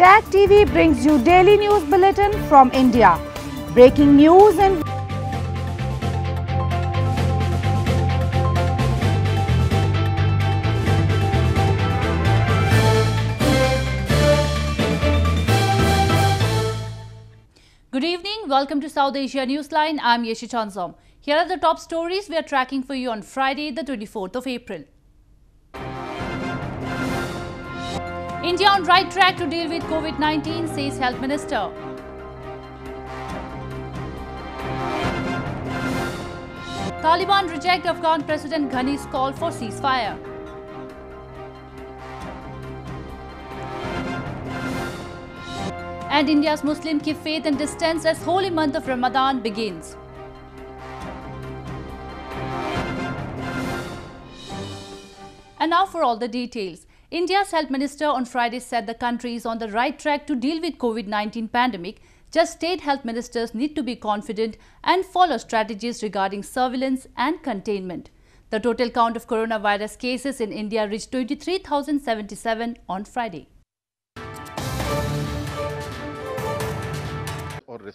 Tag TV brings you daily news bulletin from India. Breaking news and Good evening. Welcome to South Asia Newsline. I'm Yeshi Chanzom. Here are the top stories we are tracking for you on Friday, the 24th of April. India on right track to deal with COVID-19, says Health Minister. Taliban reject Afghan President Ghani's call for ceasefire. And India's Muslim keep faith and distance as holy month of Ramadan begins. And now for all the details. India's health minister on Friday said the country is on the right track to deal with COVID-19 pandemic. Just state health ministers need to be confident and follow strategies regarding surveillance and containment. The total count of coronavirus cases in India reached 23,077 on Friday.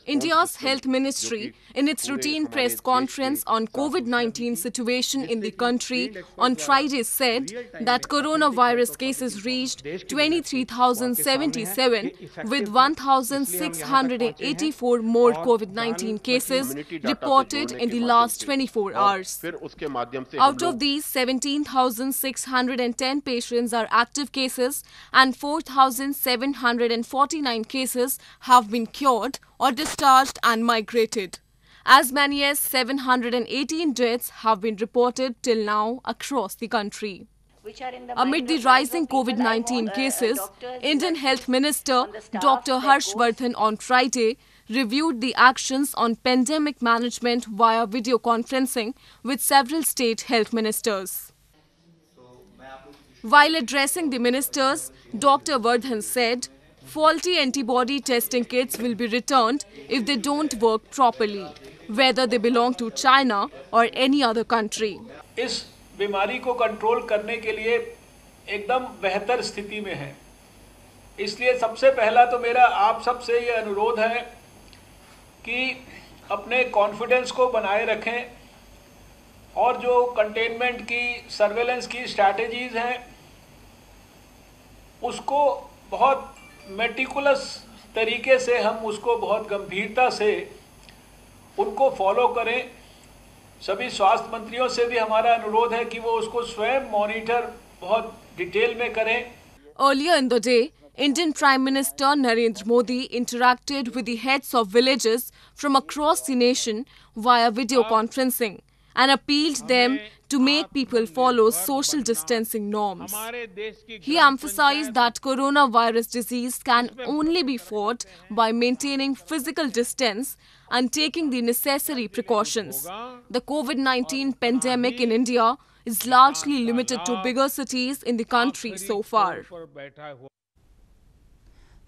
India's health ministry, in its routine press conference on COVID-19 situation in the country on Friday said that coronavirus cases reached 23,077 with 1,684 more COVID-19 cases reported in the last 24 hours. Out of these, 17,610 patients are active cases and 4,749 cases have been cured or discharged and migrated. As many as 718 deaths have been reported till now across the country. Amid the rising COVID 19 cases, Indian Health Minister Dr. Harsh Vardhan on Friday reviewed the actions on pandemic management via video conferencing with several state health ministers. While addressing the ministers, Dr. Vardhan said, faulty antibody testing kits will be returned if they don't work properly, whether they belong to China or any other country. इस बीमारी को control करने के लिए एकदम बेहतर स्थिति में है इसलिए सबसे पहला तो मेरा आप सबसे ये अनुरोध है कि अपने कॉन्फिडेंस को बनाए रखें और जो कंटेनमेंट की सर्वेलेंस की स्ट्रैटेजीज हैं उसको बहुत मेटिकुलस तरीके से हम उसको बहुत गंभीरता से उनको फॉलो करें सभी स्वास्थ्य मंत्रियों से भी हमारा अनुरोध है कि वो उसको स्वयं मॉनिटर बहुत डिटेल में करें Earlier in the day, Indian Prime Minister Narendra Modi interacted with the heads of villages from across the nation via video conferencing and appealed them to make people follow social distancing norms. He emphasized that coronavirus disease can only be fought by maintaining physical distance and taking the necessary precautions. The COVID 19 pandemic in India is largely limited to bigger cities in the country so far.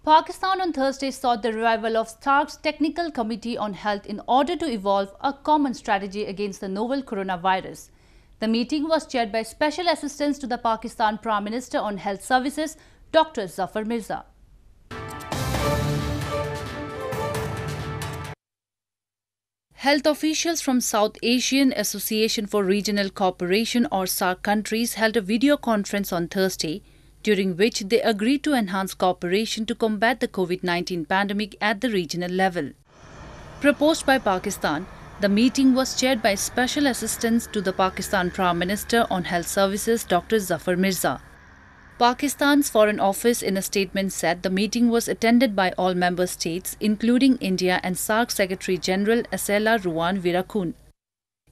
Pakistan on Thursday sought the revival of SAARC's Technical Committee on Health in order to evolve a common strategy against the novel coronavirus. The meeting was chaired by Special Assistant to the Pakistan Prime Minister on Health Services, Dr. Zafar Mirza. Health officials from South Asian Association for Regional Cooperation or SARC countries held a video conference on Thursday during which they agreed to enhance cooperation to combat the COVID 19 pandemic at the regional level. Proposed by Pakistan, the meeting was chaired by Special Assistant to the Pakistan Prime Minister on Health Services Dr. Zafar Mirza. Pakistan's Foreign Office in a statement said the meeting was attended by all member states, including India and SAARC Secretary General Esala Ruwan Weerakoon.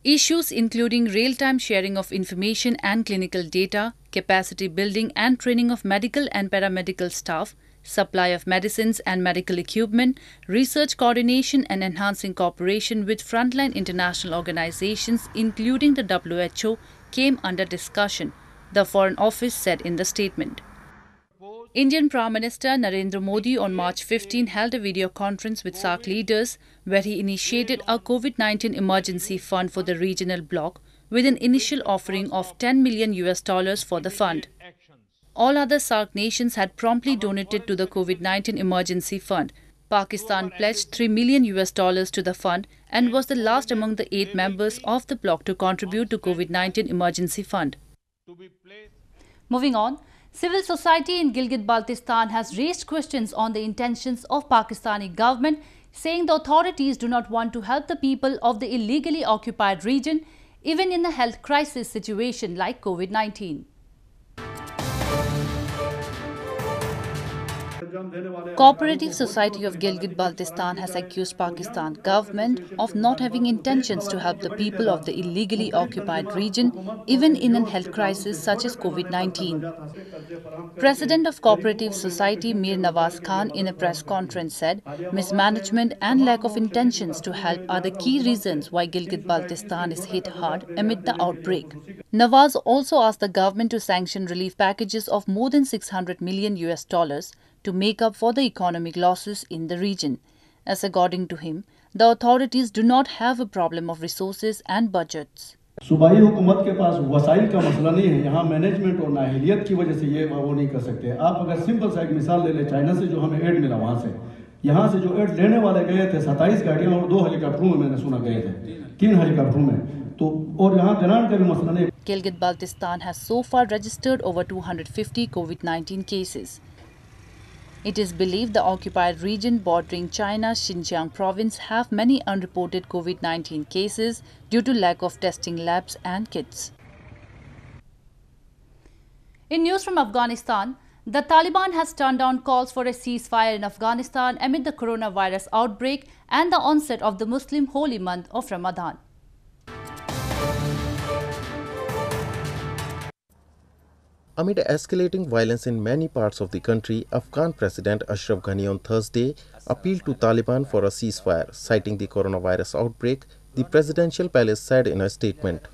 Issues including real time sharing of information and clinical data, capacity building and training of medical and paramedical staff, supply of medicines and medical equipment, research coordination, and enhancing cooperation with frontline international organizations, including the WHO, came under discussion, the Foreign Office said in the statement. Indian Prime Minister Narendra Modi on March 15 held a video conference with SAARC leaders where he initiated a COVID 19 emergency fund for the regional bloc with an initial offering of 10 million US dollars for the fund. All other SAARC nations had promptly donated to the COVID 19 emergency fund. Pakistan pledged 3 million US dollars to the fund and was the last among the eight members of the bloc to contribute to COVID 19 emergency fund. Moving on, civil society in Gilgit-Baltistan has raised questions on the intentions of Pakistani government saying the authorities do not want to help the people of the illegally occupied region even in a health crisis situation like COVID-19. Cooperative Society of Gilgit-Baltistan has accused Pakistan government of not having intentions to help the people of the illegally occupied region even in a health crisis such as COVID-19. President of Cooperative Society Mir Nawaz Khan in a press conference said mismanagement and lack of intentions to help are the key reasons why Gilgit-Baltistan is hit hard amid the outbreak. Nawaz also asked the government to sanction relief packages of more than 600 million US dollars to make up for the economic losses in the region. As according to him, the authorities do not have a problem of resources and budgets. सूबाई हुकूमत के पास वसाइल का मसला नहीं है यहाँ management और नाहलियत की वजह से ये वो नहीं कर सकते आप अगर सिंपल सा एक मिसाल ले लें चाइना से जो हमें एड मिला वहाँ से यहाँ से जो एड लेने वाले गए थे सत्ताईस गाड़ियाँ और दो हेलीकॉप्टरों में मैंने सुना गए थे तीन हेलीकॉप्टरों में तो और यहाँ ग्रांट का भी मसला नहीं Gilgit-Baltistan has so far registered over 250 COVID-19 cases. It is believed the occupied region bordering China's Xinjiang province have many unreported COVID-19 cases due to lack of testing labs and kits. In news from Afghanistan, the Taliban has turned down calls for a ceasefire in Afghanistan amid the coronavirus outbreak and the onset of the Muslim holy month of Ramadan. Amid escalating violence in many parts of the country, Afghan President Ashraf Ghani on Thursday appealed to Taliban for a ceasefire, citing the coronavirus outbreak, the presidential palace said in a statement.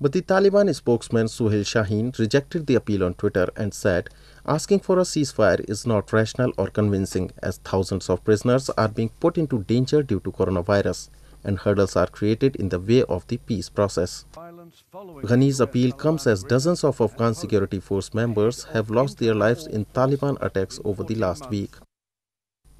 But the Taliban spokesman Suhail Shaheen rejected the appeal on Twitter and said asking for a ceasefire is not rational or convincing as thousands of prisoners are being put into danger due to coronavirus and hurdles are created in the way of the peace process. Ghani's appeal comes as dozens of Afghan security force members have lost their lives in Taliban attacks over the last week.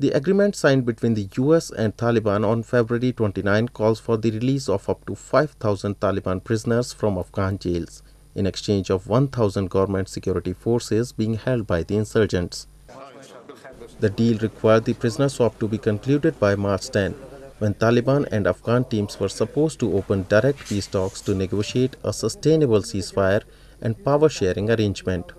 The agreement signed between the US and Taliban on February 29 calls for the release of up to 5,000 Taliban prisoners from Afghan jails in exchange of 1,000 government security forces being held by the insurgents. The deal required the prisoner swap to be concluded by March 10 when Taliban and Afghan teams were supposed to open direct peace talks to negotiate a sustainable ceasefire and power sharing arrangement.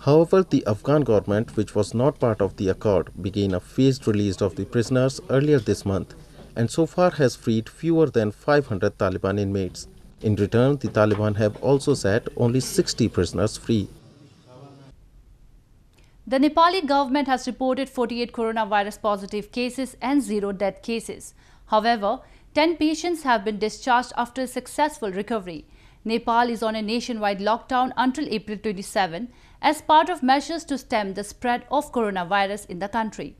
However, the Afghan government, which was not part of the accord, began a phased release of the prisoners earlier this month and so far has freed fewer than 500 Taliban inmates. In return, the Taliban have also set only 60 prisoners free. The Nepali government has reported 48 coronavirus positive cases and zero death cases. However, 10 patients have been discharged after a successful recovery. Nepal is on a nationwide lockdown until April 27 as part of measures to stem the spread of coronavirus in the country.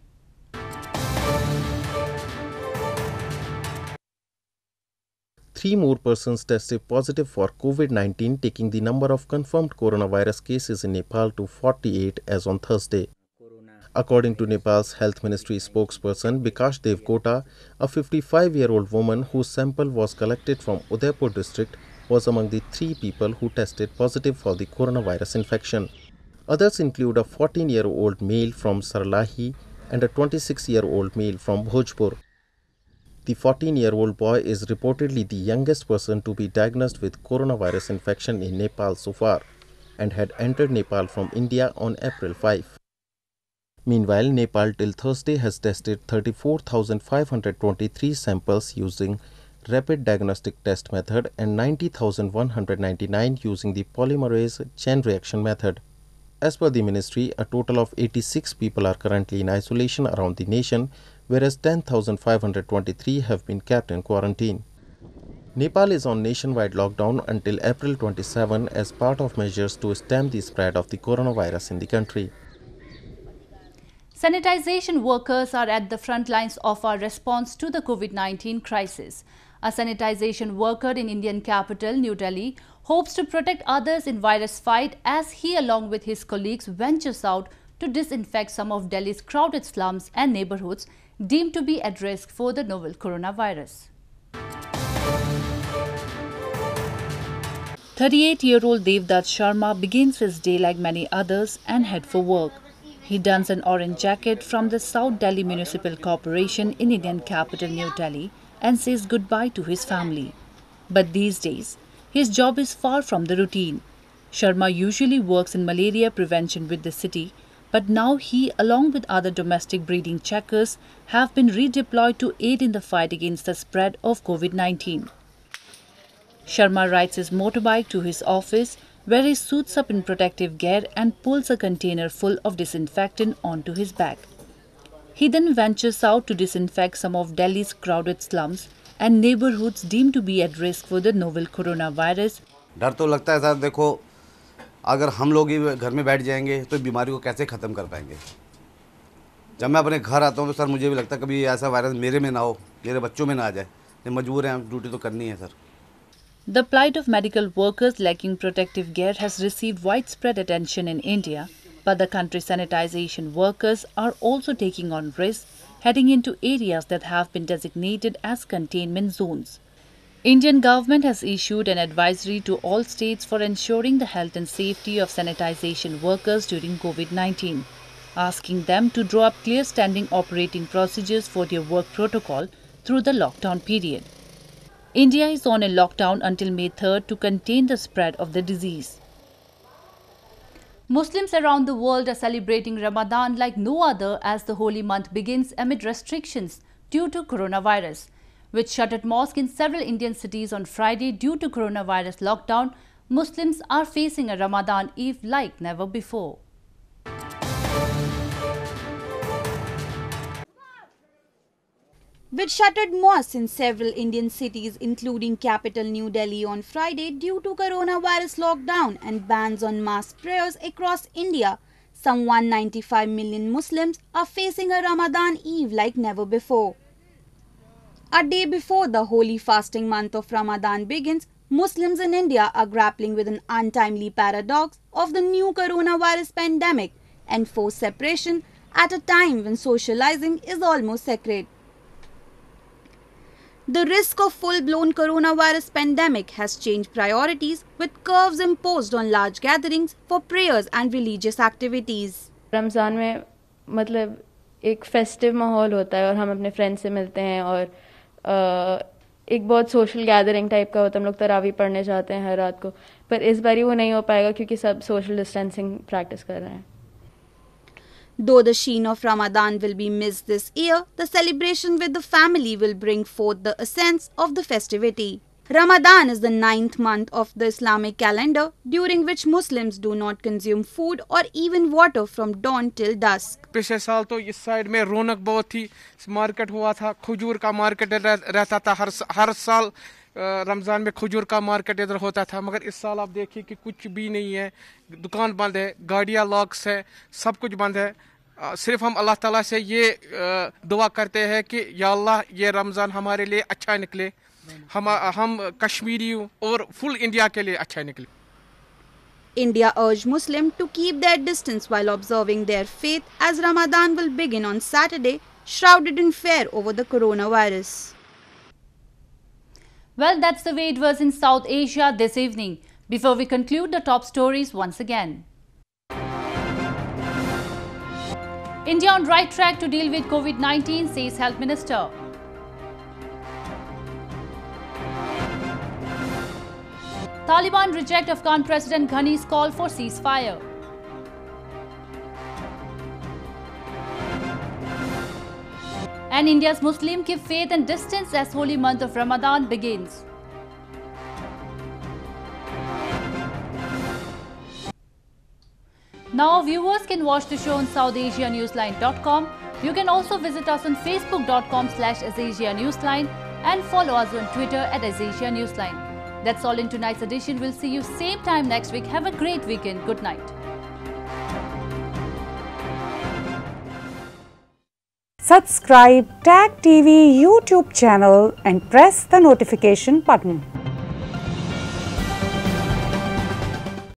Three more persons tested positive for COVID 19, taking the number of confirmed coronavirus cases in Nepal to 48 as on Thursday. According to Nepal's Health Ministry spokesperson Bikash Devkota, a 55 year old woman whose sample was collected from Udaipur district was among the three people who tested positive for the coronavirus infection. Others include a 14 year old male from Sarlahi and a 26 year old male from Bhojpur. The 14 year old boy is reportedly the youngest person to be diagnosed with coronavirus infection in Nepal so far and had entered Nepal from India on April 5. Meanwhile, Nepal till Thursday has tested 34,523 samples using rapid diagnostic test method and 90,199 using the polymerase chain reaction method. As per the ministry, a total of 86 people are currently in isolation around the nation, whereas 10,523 have been kept in quarantine. Nepal is on nationwide lockdown until April 27 as part of measures to stem the spread of the coronavirus in the country. Sanitization workers are at the front lines of our response to the COVID-19 crisis. A sanitization worker in Indian capital, New Delhi, hopes to protect others in virus fight as he along with his colleagues ventures out to disinfect some of Delhi's crowded slums and neighborhoods deemed to be at risk for the novel coronavirus. 38-year-old Devdutt Sharma begins his day like many others and head for work. He dons an orange jacket from the South Delhi Municipal Corporation in Indian capital New Delhi and says goodbye to his family. But these days, his job is far from the routine. Sharma usually works in malaria prevention with the city, but now he, along with other domestic breeding checkers, have been redeployed to aid in the fight against the spread of COVID 19. Sharma rides his motorbike to his office, where he suits up in protective gear and pulls a container full of disinfectant onto his back. He then ventures out to disinfect some of Delhi's crowded slums and neighborhoods deemed to be at risk for the novel coronavirus. डर तो लगता है sir देखो अगर हम लोग ही घर में बैठ जाएँगे तो बीमारी को कैसे ख़त्म कर पाएँगे जब मैं अपने घर आता हूँ तो सर मुझे भी लगता है कभी ऐसा वायरस मेरे में ना हो मेरे बच्चों में ना आ जाए मजबूर हैं ड्यूटी तो करनी है sir The plight of medical workers lacking protective gear has received widespread attention in India, but the country's sanitization workers are also taking on risks heading into areas that have been designated as containment zones. Indian government has issued an advisory to all states for ensuring the health and safety of sanitization workers during COVID-19, asking them to draw up clear standing operating procedures for their work protocol through the lockdown period. India is on a lockdown until May 3rd to contain the spread of the disease. Muslims around the world are celebrating Ramadan like no other as the holy month begins amid restrictions due to coronavirus, which shuttered mosques in several Indian cities on Friday due to coronavirus lockdown. Muslims are facing a Ramadan Eve like never before. which shuttered mosques in several Indian cities including capital New Delhi on Friday due to coronavirus lockdown and bans on mass prayers across India. Some 195 million Muslims are facing a Ramadan Eve like never before. A day before the holy fasting month of Ramadan begins, Muslims in India are grappling with an untimely paradox of the new coronavirus pandemic and forced separation at a time when socializing is almost sacred. The risk of full-blown coronavirus pandemic has changed priorities with curves imposed on large gatherings for prayers and religious activities. Ramzan में मतलब एक festive माहौल होता है और हम अपने friend से मिलते हैं और आ, एक बहुत सोशल गैदरिंग टाइप का होता है हम लोग तरावी पढ़ने जाते हैं हर रात को पर इस बार वो नहीं हो पाएगा क्योंकि सब सोशल डिस्टेंसिंग प्रैक्टिस कर रहे हैं Though the sheen of Ramadan will be missed this year, the celebration with the family will bring forth the essence of the festivity. Ramadan is the ninth month of the Islamic calendar, during which Muslims do not consume food or even water from dawn till dusk. पिछले साल तो इस side में रौनक बहुत थी। Market हुआ था खजूर का मार्केट रहता था। हर हर साल रमज़ान में खजूर का मार्केट इधर होता था। मगर इस साल आप देखिए कि कुछ भी नहीं है। दुकान बंद है गाड़ियाँ लॉक्स है सब कुछ बंद है। सिर्फ़ हम अल्लाह ताला से ये दुआ करते हैं कि या अल्लाह ये रमज़ान हमारे लिए अच्छा निकले। हम हम कश्मीरी और फुल इंडिया के लिए अच्छा निकले India urged Muslims to keep their distance while observing their faith as Ramadan will begin on Saturday, shrouded in fear over the coronavirus. Well, that's the way it was in South Asia this evening. Before we conclude the top stories once again. India on right track to deal with COVID-19, says Health Minister. Taliban reject Afghan President Ghani's call for ceasefire. And India's Muslim keep faith and distance as holy month of Ramadan begins. Now viewers can watch the show on SouthAsiaNewsline.com. You can also visit us on Facebook.com slash Newsline and follow us on Twitter at Newsline. That's all in tonight's edition. We'll see you same time next week. Have a great weekend. Good night. Subscribe TAG TV YouTube channel and press the notification button.